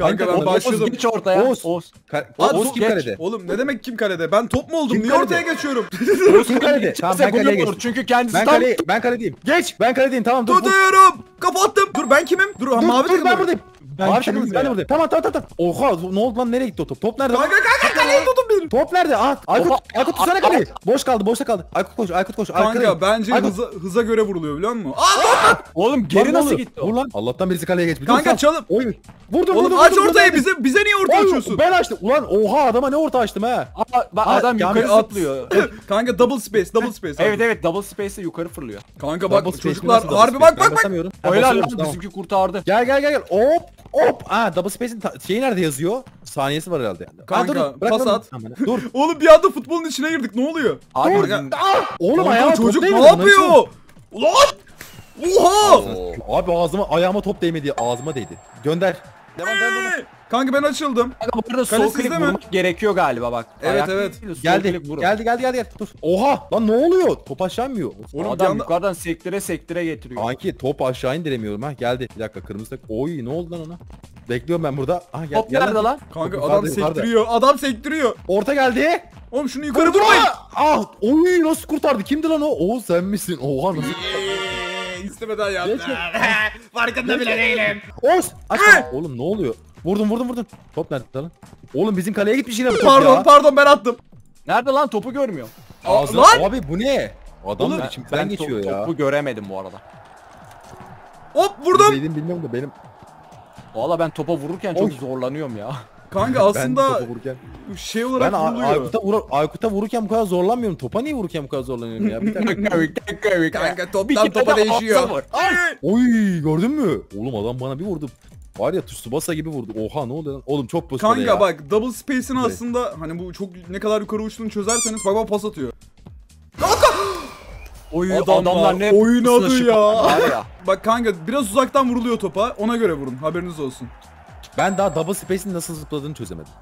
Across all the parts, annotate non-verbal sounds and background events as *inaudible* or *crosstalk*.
Kanka ben Oğuz, başladım. Geç ortaya. Oğuz. Oğuz. Ka- Oğuz top kim geç. kalede? Oğlum ne demek kim kalede? Ben top mu oldum? Kim Niye kalede? ortaya geçiyorum? *laughs* Oğuz Kim kalede? Tamam ben kaleye geçtim. Çünkü kendisi Ben tam... kaleye, ben kaledeyim. Geç. Ben kaledeyim tamam dur. Tutuyorum. Kapattım. Dur ben kimim? Dur, Dur, mavi dur ben buradayım. Ben kimim takımız ben de buradayım. Tamam tamam tamam. Oha ne oldu lan nereye gitti o top? Top nerede? Kanka kanka kaleye tutun beni. Top nerede? Aa, Aykut, Topa- Aykut tutsana kaleyi. Boş kaldı, boşta kaldı. Aykut koş, Aykut koş. Kanka bence Aykut- hıza, hıza göre vuruluyor biliyor musun? Aa top! Oğlum geri nasıl gitti Vur o? lan. Allah'tan birisi kaleye geçmiş. Kanka çalım. Oy. Vurdum Oğlum vurdum. aç ortayı bize bize niye orta açıyorsun? Ben açtım. Ulan oha adama ne orta açtım ha. Aa, bak adam yukarı zıplıyor. *laughs* Kanka double space, double space. abi. evet evet double space'e yukarı fırlıyor. Kanka bak çocuklar harbi bak bak bak. basıyorum, lan bizimki kurtardı. Gel gel gel gel. Hop hop. Aa double space'in şeyi nerede yazıyor? Saniyesi var herhalde. Kanka, dur, dur, bırak pas at. Dur. *laughs* Oğlum bir anda futbolun içine girdik ne oluyor? Abi Dur. ya- Oğlum top çocuk ne yapıyor? Ulan! Oha! Abi ağzıma ayağıma top değmedi ağzıma değdi. Gönder. Devam devam devam. Kanka ben açıldım. Kanka bu arada sol click mi? vurmak gerekiyor galiba bak. Evet, Ayak evet. değil sol Geldi. vurun. Geldi geldi geldi geldi. Dur. Oha lan ne oluyor? Top aşağı inmiyor. Oğlum bir Adam anda... yukarıdan sektire sektire getiriyor. Kanki top aşağı indiremiyorum ha. Geldi. Bir dakika kırmızı tak. Oy ne oldu lan ona? Bekliyorum ben burada. Ah gel. Top gel nerede lan? Kanka adam yukarıda. sektiriyor. Adam sektiriyor. Orta geldi. Oğlum şunu yukarı vurmayın. Ah! Oy nasıl kurtardı? Kimdi lan o? Oo sen misin? Oha nasıl? İstemeden yaptım. *laughs* Farkında bile değilim. Oz! Aç Eh! lan. Oğlum ne oluyor? Vurdum vurdum vurdum. Top nerede lan? Oğlum bizim kaleye gitmiş yine bu top Pardon ya. pardon ben attım. Nerede lan topu görmüyor. Ağzına- Lan! Abi bu ne? Adam Oğlum, içimden top- geçiyor ya. Topu göremedim bu arada. Hop vurdum. Neydim bilmiyorum da benim Valla ben topa vururken çok Oy. zorlanıyorum ya. Kanka ben aslında şey ben olarak A- vuruluyor. Aykut'a vur Aykut'a vururken bu kadar zorlanmıyorum. Topa niye vururken bu kadar zorlanıyorum ya? Bir *laughs* tane Kanka toptan topa de değişiyor. Oy gördün mü? Oğlum adam bana bir vurdu. Var ya Tsubasa gibi vurdu. Oha ne oluyor lan? Oğlum çok basit Kanka ya. bak double space'in Evet. aslında hani bu çok ne kadar yukarı uçtuğunu çözerseniz bak bak pas atıyor. Oy Adamlar adamlar ne oynadı ya. ya. Bak kanka biraz uzaktan vuruluyor topa ona göre vurun haberiniz olsun. Ben daha double space'in nasıl zıpladığını çözemedim.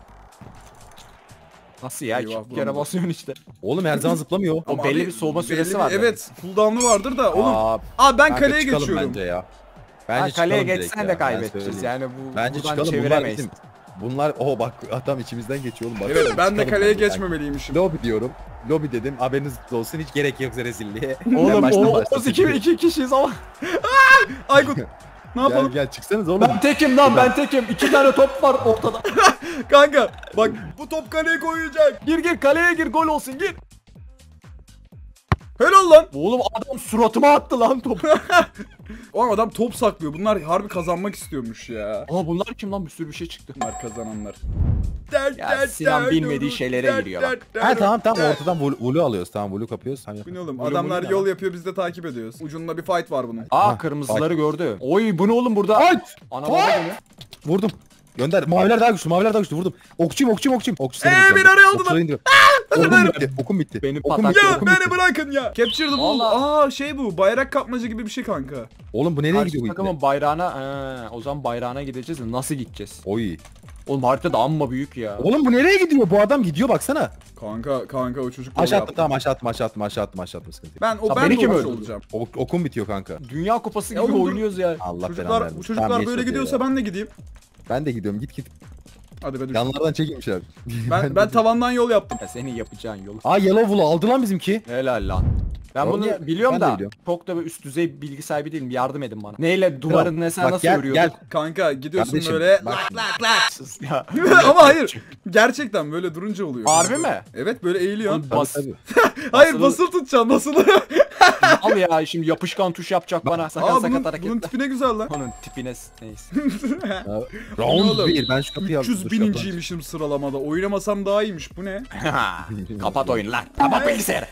Nasıl ya? Eyvah, kere vuramadım. basıyorsun işte. Oğlum her zaman zıplamıyor. *laughs* O Ama belli abi, bir soğuma belli süresi bir- var. Evet cooldown'lu vardır da oğlum. Aa, Aa ben kanka kaleye çıkalım geçiyorum. Bence ya. Ha, Bence kaleye çıkalım direkt geçsen ya, de ben kaybedeceğiz söyleyeyim. yani bu Bence buradan çıkalım bunlar çeviremeyiz. bizim. Bunlar o bak adam içimizden geçiyor oğlum bak. Evet ben de Çıkalım kaleye bence. geçmemeliymişim. Lobi diyorum. Lobi dedim. Haberiniz olsun hiç gerek yok rezilliğe. Oğlum baştan o başlatayım. 32 iki kişiyiz ama. *laughs* Aykut *laughs* ne Gel yapalım? gel çıksanız oğlum. Ben tekim lan ben tekim. İki tane top var ortada. *laughs* Kanka bak bu top kaleye koyacak. Gir gir kaleye gir gol olsun gir. Helal lan. Oğlum adam suratıma attı lan topu. *laughs* Oğlum adam top saklıyor. Bunlar harbi kazanmak istiyormuş ya. Aa bunlar kim lan bir sürü bir şey çıktı. Bunlar kazananlar. Ya Sinan bilmediği şeylere giriyor bak. Ha tamam tamam ortadan volu alıyoruz. Tamam volu kapıyoruz. Tamam, Bu ne oğlum? Adamlar yol yapıyor biz de takip ediyoruz. Ucunda bir fight var bunun. Aa Ha, kırmızıları gördü. Oy bu ne oğlum burada? Ay! Ana. Vurdum. Gönder. Maviler daha güçlü. Maviler daha güçlü. Vurdum. Okçuyum okçuyum okçuyum. Okçu seni Ee, vuracağım. beni araya aldılar. Okum bitti. Okum bitti. Benim Okum bitti. Ya Okum beni bitti. bırakın ya. Capture the ball. Vallahi. Aa şey bu. Bayrak kapmaca gibi bir şey kanka. Oğlum bu nereye Karşı gidiyor bu takımın bayrağına he, o zaman bayrağına gideceğiz de nasıl gideceğiz? Oy. Oğlum harita da amma büyük ya. Oğlum bu nereye gidiyor? Bu adam gidiyor baksana. Kanka kanka o çocuk Aşağı attım tamam aşağı attım aşağı attım aşağı attım aşağı attım sıkıntı yok. Ben o ben kim olacağım. Ok, okum bitiyor kanka. Dünya kupası Ya gibi oynuyoruz ya. Allah Çocuklar bu çocuklar böyle gidiyorsa ben de gideyim. Ben de gidiyorum git git. Hadi be düşün. Yanlardan çekilmişler. *laughs* Ben ben tavandan yol yaptım. Ya senin yapacağın yolu. Aa Yellow Wool'u aldı lan bizimki. Helal lan. Ben Oğlum bunu ya, biliyorum ben da biliyorum. çok da üst düzey bilgi sahibi değilim. Yardım edin bana. Neyle duvarın nesine Bak, nasıl gel, örüyorduk? gel. Kanka gidiyorsun Kardeşim, böyle bak lak lak lak. *laughs* *laughs* Ama hayır. Gerçekten böyle durunca oluyor. Harbi mi? Evet böyle eğiliyorsun. Bas. tabii. *laughs* Hayır basılı- tutacaksın basılı. Al ya şimdi yapışkan tuş yapacak bana. Sakat Aa sakat bunun, hareketler. bunun tipi ne güzel lan. Onun tipine neyse. Round Oğlum, 1 ben şu kapıyı 300 dur, bininciymişim sıralamada. Oynamasam daha iyiymiş. Bu ne? Kapat oyunu lan. Kapat bilgisayarı.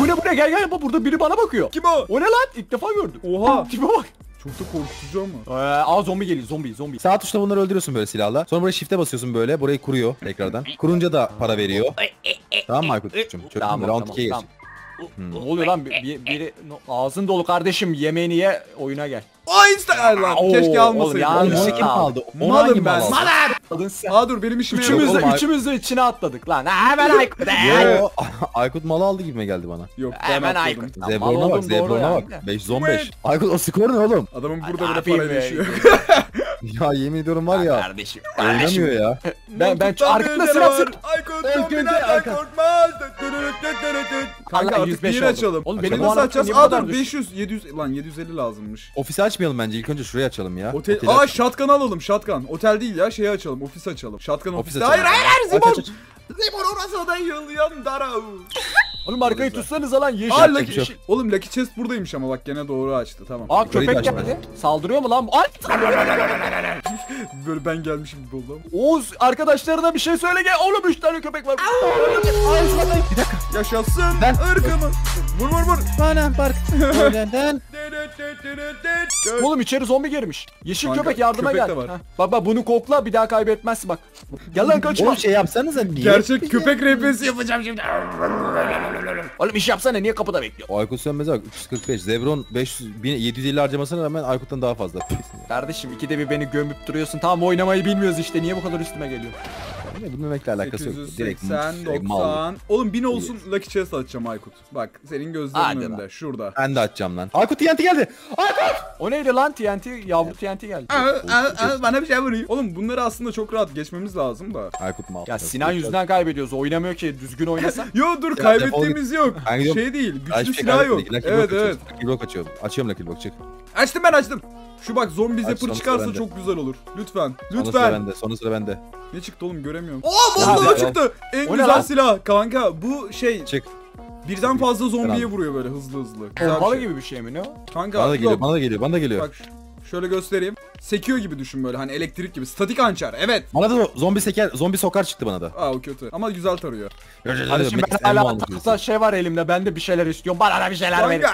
Bu ne bu ne gel gel. Bak burada biri bana bakıyor. Kim o? O ne lan? İlk defa gördüm. Oha. *laughs* Tipe bak. Çok da korkutucu ama. Ee, aa zombi geliyor zombi zombi. Sağ tuşla bunları öldürüyorsun böyle silahla. Sonra buraya shift'e basıyorsun böyle. Burayı kuruyor tekrardan. Kurunca da para veriyor. tamam mı Aykut'cum? Çözdün Tamam? Round tamam, 2'ye tamam. Geç. Ne oluyor lan? Bir, bir- biri no- ağzın dolu kardeşim yemeğini ye oyuna gel. Ay işte Ay lan keşke almasaydım. Oğlum Yanlış onu kim aldı. Malım ben. mal aldı? Adın sen. Aa dur benim işime Üçümüz de, üçümüz de içine atladık lan. *laughs* Hemen Aykut. Yo, *laughs* Aykut malı aldı gibime geldi bana. Yok ben Hemen. Aykut. Zebrona bak, Zebrona bak. 515. Aykut o skor ne oğlum? Adamın burada bile para yaşıyor. *laughs* Ya yemin ediyorum var ya. Kardeşim. Oynamıyor ya. Ben ben bir sıra sıra. Zombilerden arka. korkmaz. Kanka artık 105 bir açalım. Oğlum Beni benim nasıl açacağız? Aa dur düşük? 500 700 lan 750 lazımmış. Ofisi açmayalım bence. İlk önce şurayı açalım ya. Otel Aa shotgun alalım shotgun. Otel değil ya şeyi açalım. Ofis açalım. Shotgun Ofis. Hayır hayır hayır aç. Zimon orası da yılyan dara. Oğlum arkayı tutsanıza lan yeşil. Aa Lucky bir şey. Oğlum Lucky Chest buradaymış ama bak gene doğru açtı tamam. Aa köpek geldi. Saldırıyor mu lan? Ay! *laughs* Böyle ben gelmişim gibi oldu ama. Oğuz arkadaşlarına bir şey söyle gel. Oğlum 3 tane köpek var. Yaşasın Ben- ırkımız. Vur vur vur. Bana park. *laughs* Oğlum içeri zombi girmiş. Yeşil Kanka, köpek yardıma köpek gel. bak bunu kokla bir daha kaybetmezsin bak. Gel lan kaçma. Oğlum şey yapsanıza niye? Gerçek köpek RP'si yapacağım şimdi. Oğlum iş yapsana niye kapıda bekliyor? Aykut Sönmez bak 345. Zebron 500 bin- 750 harcamasına rağmen Aykut'tan daha fazla. Kardeşim ikide bir beni gömüp duruyorsun. Tamam oynamayı bilmiyoruz işte. Niye bu kadar üstüme geliyor? Ne bu memekle alakası yok. Direkt 880, direkt mal. 90. Oğlum 1000 olsun Lucky Chest açacağım Aykut. Bak senin gözlerinin Hadi önünde. lan. Şurada. Ben de açacağım lan. Aykut TNT geldi. O neydi lan TNT? Yavru TNT geldi. Aa, aa, aa, bana bir şey vuruyor. Oğlum bunları aslında çok rahat geçmemiz lazım da. Aykut mal. Ya Sinan yüzünden kaybediyoruz. Oynamıyor ki düzgün oynasa. *laughs* Yo dur Ya kaybettiğimiz yok. Gidiyorum. Şey değil. Güçlü şey silah yok. Evet evet. Lucky Block açıyorum. Açıyorum Lucky Block çık. Açtım ben açtım. Şu bak zombi Aç, sonra çıkarsa bende. çok güzel olur. Lütfen. Sonra sıra Lütfen. bende. Sonra sıra bende. Ne çıktı oğlum göremiyorum. Oo bomba Ya, çıktı. En O ne güzel lan? silah kanka. Bu şey Çık. birden fazla zombiye vuruyor böyle hızlı hızlı. Güzel bir Pompalı şey. gibi bir şey mi ne o? Kanka Bana da geliyor. yok. Bana da geliyor. Bana da geliyor. Bak şöyle göstereyim. Sekiyor gibi düşün böyle hani elektrik gibi. Statik hançer. Evet. Bana da zombi seker, zombi sokar çıktı bana da. Aa o kötü. Ama güzel tarıyor. Hadi şimdi ben hala tahta şey var elimde. Ben de bir şeyler istiyorum. Bana da bir şeyler verin.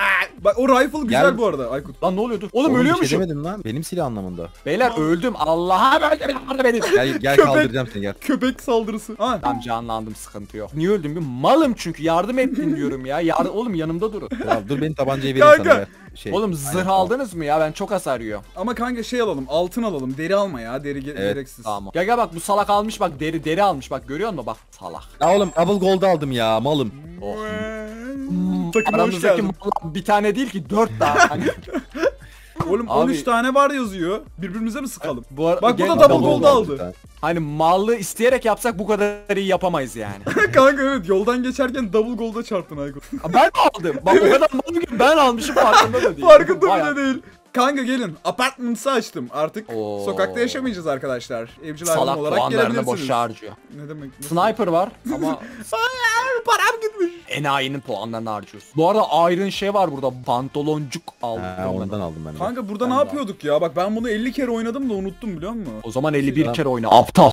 Bak o rifle güzel Gel. bu arada Aykut. Lan ne oluyor dur. Oğlum Oğlum bir şey ölüyormuşum. demedim lan. Benim silah anlamında. Beyler öldüm. Allah'a böyle bir yardım edin. Gel gel Köpek. kaldıracağım seni gel. Köpek saldırısı. Ha. Tamam canlandım sıkıntı yok. Niye öldüm? Bir malım çünkü yardım ettin diyorum ya. Yar oğlum yanımda durun. Ya dur benim tabancayı vereyim Kanka. sana ya. Şey, Oğlum aynen, zırh tamam. aldınız mı ya? Ben çok hasar yiyorum. Ama kanka şey alalım. Altın alalım. Deri alma ya. Deri ge- Evet, gereksiz. Tamam. Gel gel bak bu salak almış bak deri deri almış bak görüyor musun bak salak. Ya oğlum double gold aldım ya malım. Oh. Takıma hoş Aramızdaki mal bir tane değil ki dört daha. *laughs* Hani, Oğlum Abi- 13 tane var yazıyor. Birbirimize mi sıkalım? bu ara- Bak bu da double Double gold gold aldı. Hani mallı isteyerek yapsak bu kadar iyi yapamayız yani. *laughs* kanka evet yoldan geçerken double gold'a çarptın Aykut. ben aldım. Bak o kadar malım ki ben almışım farkında da değil. Farkında Bayağı- bile değil. Kanka gelin. Apartments'ı açtım. Artık Oo. sokakta yaşamayacağız arkadaşlar. Evcil hayvan Salak olarak puanlarını gelebilirsiniz. boşa harcıyor. Ne demek? Sniper var ama *laughs* param gitmiş. enayinin puanlarını harcıyorsun. Bu arada Iron şey var burada pantoloncuk aldım. Ha, ondan. aldım ben de. Kanka burada Ben ne yapıyorduk ya? Bak ben bunu 50 kere oynadım da unuttum biliyor musun? O zaman 51 Tamam. kere oyna. Aptal.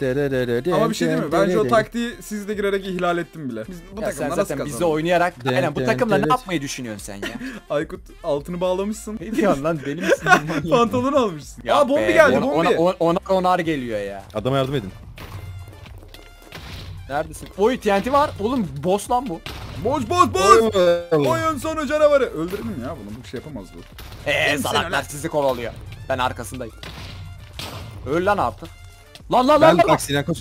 Dererere Ama bir şey değil mi? Bence o taktiği siz de girerek ihlal ettim bile. Biz bu takımda nasıl zaten bizle oynayarak Den, aynen bu takımla ne yapmayı düşünüyorsun sen ya? Aykut altını bağlamışsın. ne diyorsun lan deli misin? Pantolon almışsın. Ya Aa bombi geldi bombi. Ona, ona, onar onar geliyor ya. Adama yardım edin. Neredesin? Oy TNT var. Oğlum boss lan bu. Boz boz boz. Oyun sonu canavarı. Öldürdüm ya bunu. Bu şey yapamaz bu. Eee salaklar sizi kovalıyor. Ben arkasındayım. Öl lan artık. Lan lan lan Ben lan. bak Sinan Koç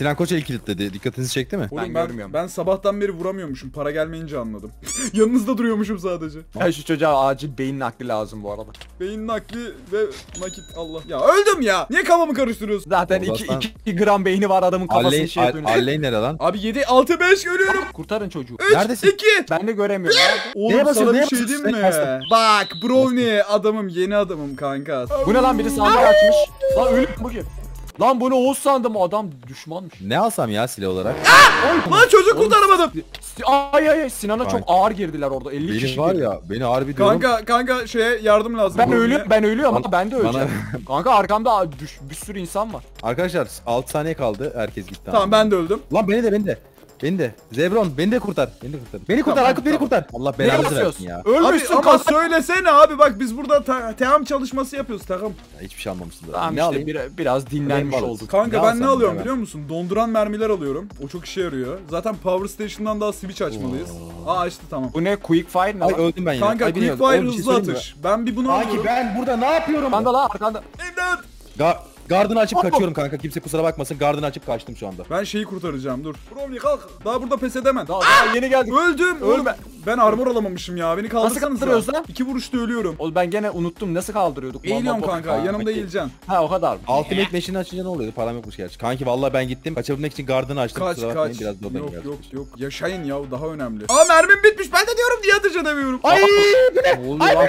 Sinan Koç el kilitledi. Dikkatinizi çekti mi? Oğlum Ben ben, görmüyorum. ben sabahtan beri vuramıyormuşum. Para gelmeyince anladım. *laughs* Yanınızda duruyormuşum sadece. Ya şu çocuğa acil beyin nakli lazım bu arada. Beyin nakli ve nakit Allah. Ya öldüm ya. Niye kafamı karıştırıyorsun? Zaten Orada 2 sen- 2 gram beyni var adamın kafasını Alley, şey yapıyor. Alley nere lan? Abi 7 6 5 ölüyorum. Kurtarın çocuğu. 3 Neredesin? 2 Ben de göremiyorum. Nerede? Oğlum Neye sana bir neye şey basıyorsun? diyeyim mi? Bak Brownie adamım yeni adamım kanka. Bu ne lan biri sandık açmış. Lan ölüm bu kim? Lan bunu Oğuz sandım adam düşmanmış. Ne alsam ya silah olarak? Lan çocuk kurtaramadım. Si- Ay ay ay Sinan'a çok Kanka. ağır girdiler orada 50 Benim kişi var girdi. ya beni harbi diyorum. Kanka kanka şeye yardım lazım. Ben ölüyorum ben ölüyorum ama Bana- ben de öleceğim. *laughs* Kanka arkamda düş, bir sürü insan var. Arkadaşlar 6 saniye kaldı. Herkes gitti. Tamam ben de öldüm. Lan beni de beni de. Beni de. Zebron beni de kurtar. Beni de kurtar. Beni kurtar Tamam, Aykut beni tamam. kurtar. Allah belanızı versin ya. Abi Ölmüşsün ama kanka. söylesene abi bak biz burada ta- team çalışması yapıyoruz takım. Ya Hiçbir şey almamışsın da. Tamam ne işte alayım? bir- biraz dinlenmiş Benim olduk. Kanka Ne ben alsam ne alıyorum bilemem. biliyor musun? Donduran mermiler alıyorum. O çok işe yarıyor. Zaten Power Station'dan daha switch açmalıyız. Aa açtı tamam. Bu ne quick fire ne Ay lan? öldüm ben yine. Kanka Ay, quick fire Oğlum, bir şey hızlı söyleyeyim mi? atış. Ben bir bunu Kanki alıyorum. ben burada ne yapıyorum? Arkanda lan arkanda. İmdat! Ga Gardını açıp kaçıyorum kanka. Kimse kusura bakmasın. Gardını açıp kaçtım şu anda. Ben şeyi kurtaracağım dur. Brownie kalk. Daha burada pes edemem. Daha, daha yeni geldik. Öldüm. Ölme. ben armor alamamışım ya. Beni kaldırsanıza. kaldırıyoruz lan? İki vuruşta ölüyorum. Oğlum ben gene unuttum nasıl kaldırıyorduk? Eğiliyorum Baba- kanka. Yanımda eğileceksin. Ha o kadar. Ultimate Machine açınca ne oluyordu? Param yokmuş gerçi. Kanki vallahi ben gittim. Kaçabilmek için gardını açtım. Kaç kusura bakmayın, kaç. Biraz da oradan Yok yok yok. Yaşayın ya daha önemli. Aa mermim bitmiş. Ben de diyorum diye ateş edemiyorum. Ay Ne oluyor lan?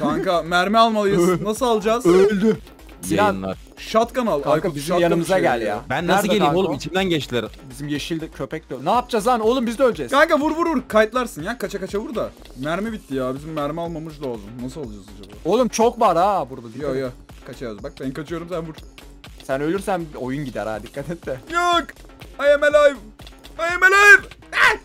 Kanka mermi almalıyız. Nasıl alacağız? Öldü. Sinan Yayınlar. Shotgun al. kanka Aykut, bizim shotgun yanımıza şey gel ya. Ben nasıl Nerede geleyim kanka oğlum? o? İçimden geçtiler. Bizim yeşilde köpek de. Ne yapacağız lan oğlum biz de öleceğiz. Kanka vur vur vur. Kayıtlarsın ya. Kaça kaça vur da. Mermi bitti ya. Bizim mermi almamız lazım. Nasıl alacağız acaba? Oğlum çok var ha burada. Yo yo. Kaçıyoruz. Bak ben kaçıyorum sen vur. Sen ölürsen oyun gider ha dikkat et de. Yok. I am alive. I am alive. Ah!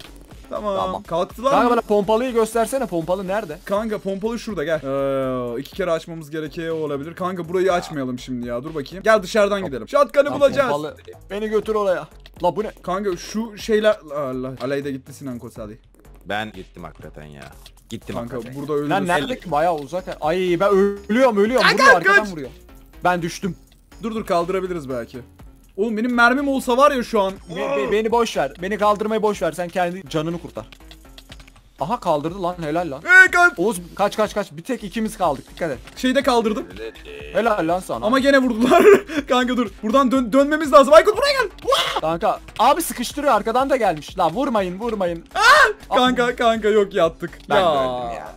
Tamam. Tamam. Kalktılar Kanka mı? bana pompalıyı göstersene pompalı nerede? Kanka pompalı şurada gel. Ee, iki kere açmamız gerekiyor olabilir. Kanka burayı açmayalım şimdi ya. Dur bakayım. Gel dışarıdan gidelim. Shotgun'ı Lan bulacağız. pompalı. Beni götür oraya. La bu ne? Kanka şu şeyler... Allah. Aleyde gitti Sinan Kosali. Ben gittim hakikaten ya. Gittim Kanka hakikaten. burada ölürüz. Lan nerede ki bayağı uzak. Ay ben ölüyorum ölüyorum. Kanka, vuruyor arkadan kaç. vuruyor. Ben düştüm. Dur dur kaldırabiliriz belki. Oğlum benim mermim olsa var ya şu an. Be- be- beni boş ver. Beni kaldırmayı boş ver. Sen kendi canını kurtar. Aha kaldırdı lan helal lan. Ee, kalk. Oğuz kaç kaç kaç. Bir tek ikimiz kaldık. Dikkat et. Şeyde kaldırdım. Helal lan sana. Ama gene vurdular. *laughs* Kanka dur. Buradan dön- dönmemiz lazım. Aykut buraya gel. Kanka abi sıkıştırıyor arkadan da gelmiş. La vurmayın vurmayın. Kanka kanka yok yattık. Ben ya. ya.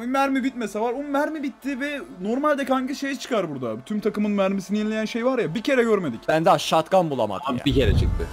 Ya, mermi bitmese var. O mermi bitti ve normalde kanka şey çıkar burada. Tüm takımın mermisini yenileyen şey var ya bir kere görmedik. Ben daha shotgun bulamadım ya. bir kere çıktı.